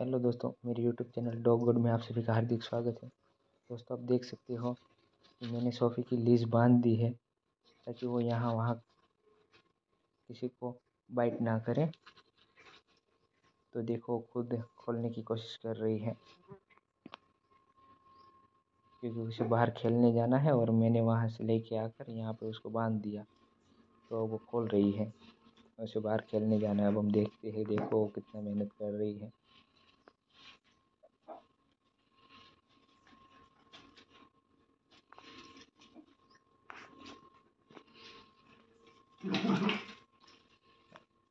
Hello दोस्तों, मेरे YouTube channel dog good में आप सभी का हार्दिक स्वागत है। दोस्तों, आप देख सकते हो कि मैंने सोफ़ी की लीज बाँध दी है ताकि वो यहाँ वहाँ किसी को बाइट ना करे। तो देखो, खुद खोलने की कोशिश कर रही है। क्योंकि उसे बाहर खेलने जाना है और मैंने वहाँ से लेके आकर यहाँ पे उसको बाँध दिया। तो वो खोल रही है। उसे बाहर खेलने जाना है। अब हम देखते हैं, देखो कितना मेहनत कर रही है।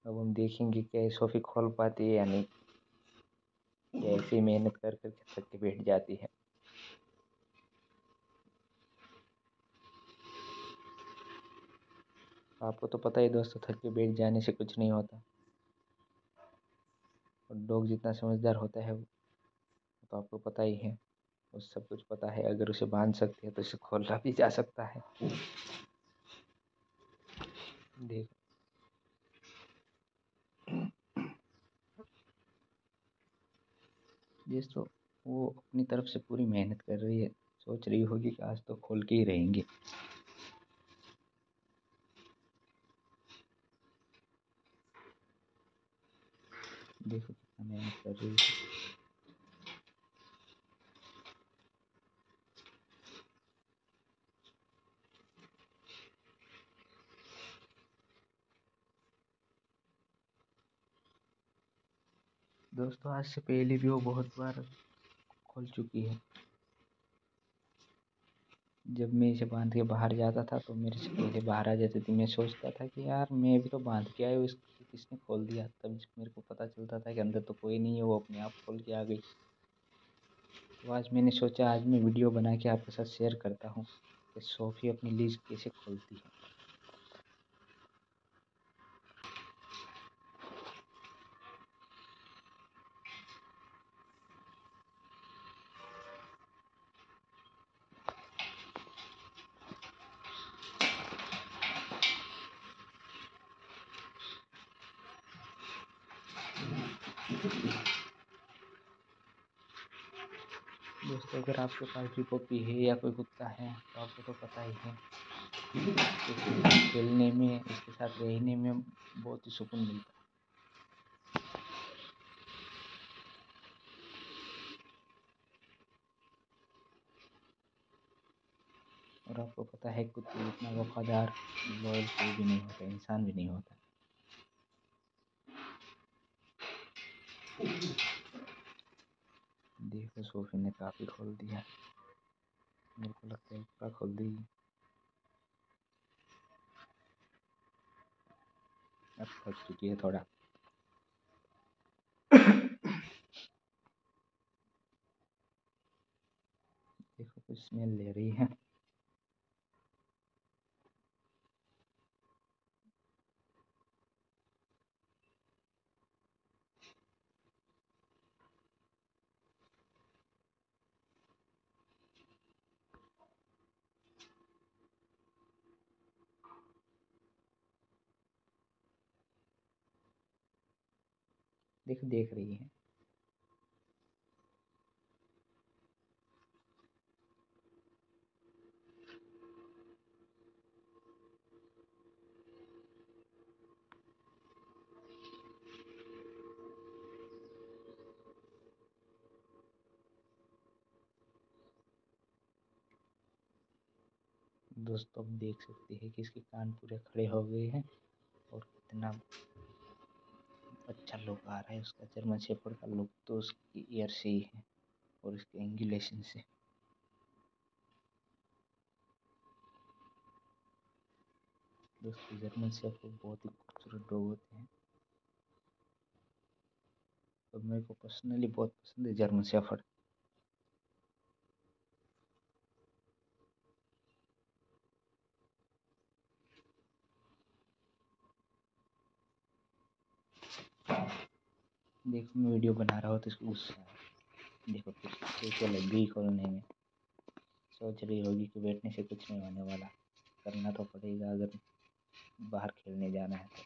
अब हम देखेंगे क्या सोफ़ी खोल पाती है या नहीं। या ऐसे मेहनत कर कर थक के बैठ जाती है। आपको तो पता ही दोस्तों, थक के बैठ जाने से कुछ नहीं होता। और डॉग जितना समझदार होता है तो आपको पता ही है। उस सब कुछ पता है, अगर उसे बाँध सकते हैं तो उसे खोला भी जा सकता है। देख। जिस तो वो अपनी तरफ़ से पूरी मेहनत कर रही है। सोच रही होगी कि आज तो खोल के ही रहेंगे। देखो कितना मेहनत कर रही है। दोस्तों, आज से पहले भी वो बहुत बार खोल चुकी है। जब मैं इसे बाँध के बाहर जाता था तो मेरे से पहले बाहर आ जाती थी। मैं सोचता था कि यार, मैं भी तो बाँध के आया इसको किसने खोल दिया? तब मेरे को पता चलता था कि अंदर तो कोई नहीं है, वो अपने आप खोल के आ गई। तो आज मैंने सोचा, आज मैं वीडियो बना के आपके साथ शेयर करता हूँ कि सोफ़ी अपनी लीज कैसे खोलती है। दोस्तों, अगर आपके पास भी पपी है या कोई कुत्ता है तो आपको तो पता ही है खेलने में इसके साथ रहने में बहुत ही सुकून मिलता है। और आपको पता है, कुत्ते इतना वफादार लॉयल कोई भी नहीं होता, इंसान भी नहीं होता। देखो, सोफी ने काफ़ी खोल दिया। मेरे को लगता है पूरा खोल दी अब थक चुकी है थोड़ा। देखो, कुछ स्मेल ले रही है। देखो, देख रही है। दोस्तों, आप देख सकते हैं कि इसके कान पूरे खड़े हो गए हैं और कितना अच्छा लुक आ रहा है उसका, जर्मन शेफर्ड का लुक तो उसकी ईयर से ही है और उसके एंगुलेशन से। दोस्तों, जर्मन शेफर्ड बहुत ही खूबसूरत डॉग होते हैं। तो मेरे को पर्सनली बहुत पसंद है जर्मन शेफर्ड देखो, मैं वीडियो बना रहा हूँ तो इसको गुस्सा देखो कैसे लग गई खोलने में। सोच रही होगी कि बैठने से कुछ नहीं होने वाला। करना तो पड़ेगा अगर बाहर खेलने जाना है तो।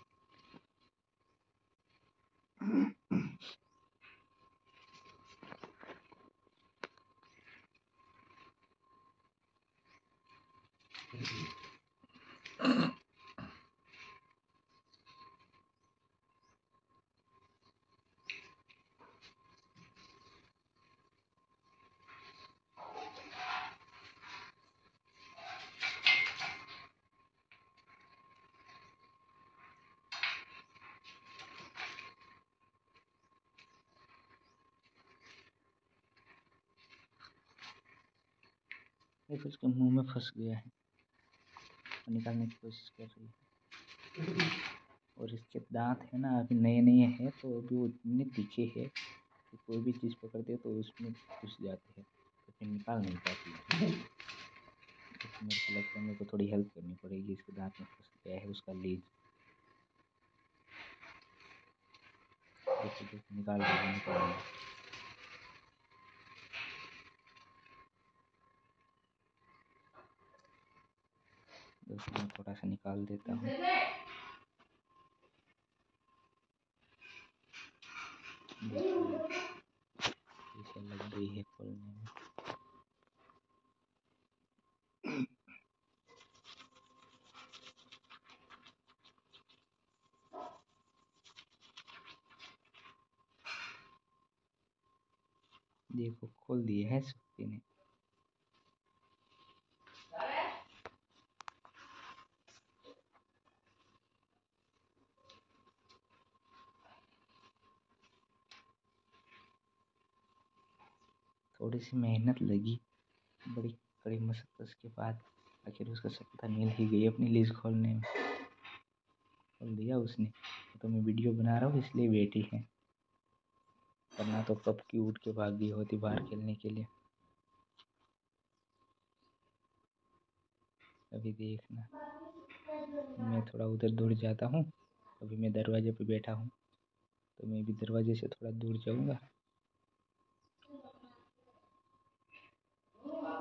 देखो उसके मुँह में फंस गया है। निकालने की कोशिश कर रही है। और इसके दांत है ना, अभी नए नए हैं तो अभी वो इतने तीखे हैं कि कोई भी चीज़ पकड़ते तो उसमें घुस जाते हैं। तो फिर निकाल नहीं पाती है। तो मेरे को लगता है मेरे को थोड़ी हेल्प करनी पड़ेगी, इसके दांत में फंस गया है उसका लीज। निकाल देगी निकाल दोस्तों मैं थोड़ा सा निकाल देता हूँ। लग गई है खोलने में। देखो, खोल दिए है शक्ति ने थोड़ी सी मेहनत लगी। बड़ी कड़ी मशक्क़त के बाद आखिर उसका सपना मिल ही गई अपनी लीज खोलने में। खोल दिया उसने। तो मैं वीडियो बना रहा हूँ, इसलिए बैठी है। वरना तो कब की उठ के भाग गई होती बाहर खेलने के लिए। अभी देखना। मैं थोड़ा उधर दूर जाता हूँ। अभी मैं दरवाजे पे बैठा हूँ। तो मैं भी दरवाजे से थोड़ा दूर जाऊँगा।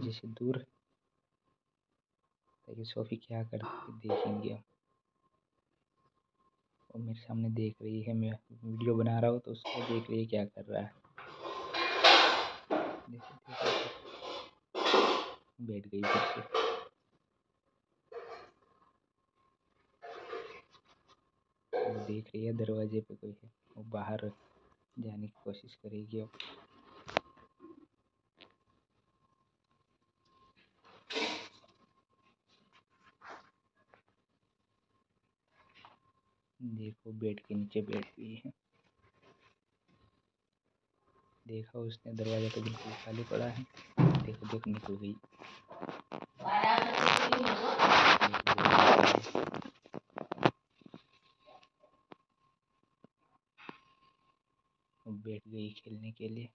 दरवाजे से दूर ताकि सोफ़ी क्या करती देखेंगे वो मेरे सामने देख रही है, मैं वीडियो बना रहा हूँ तो उसको देख रही है क्या कर रहा है। बैठ गई फिर देख रही है, दरवाजे पे कोई है। वो बाहर जाने की कोशिश करेगी अब। देखो बेड के नीचे बैठ गई है। देखा उसने दरवाज़ा तो बिल्कुल खाली पड़ा है। देखो देख निकल गई बैठ गई खेलने के लिए।